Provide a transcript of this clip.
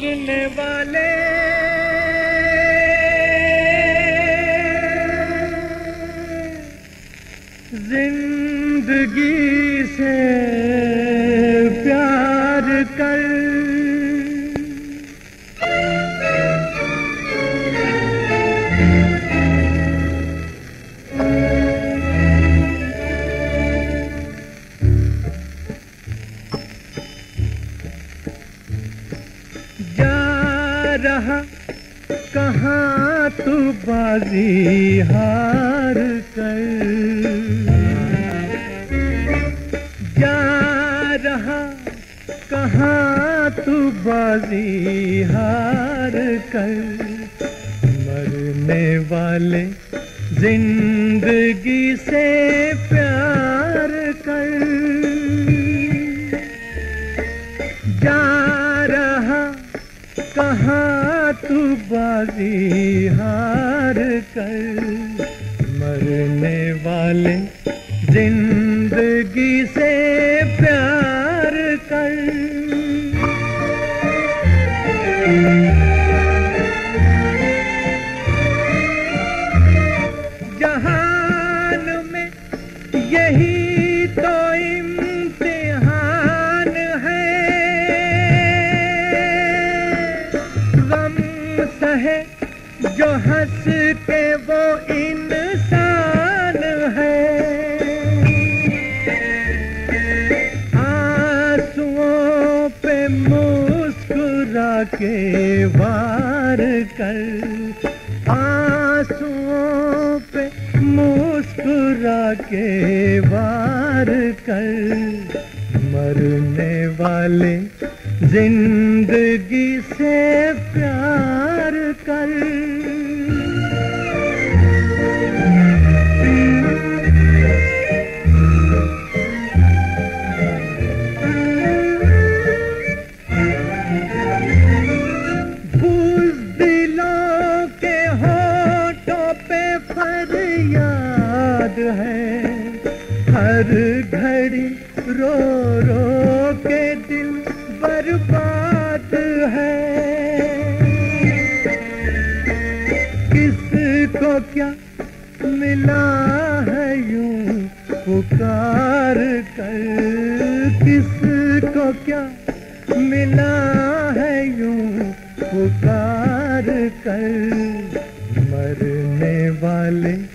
मरने वाले। ज़िंदगी से रहा, कहाँ तू बाजी हार कर? जा रहा, कहाँ तू बाजी हार कर? मरने वाले ज़िंदगी से प्यार कर। जा कहाँ तू बाजी हार कर? मरने वाले ज़िंदगी से प्यार कर। जहान में यही हंस के वो इंसान है। आंसुओं पे मुस्कुरा के वार कर। आंसुओं पे मुस्कुरा के वार कर। मरने वाले ज़िंदगी से प्यार कर। है। हर घड़ी रो रो के दिल बर्बाद है। किसको क्या मिला है यूँ पुकार कर? किसको क्या मिला है यूँ पुकार कर? मरने वाले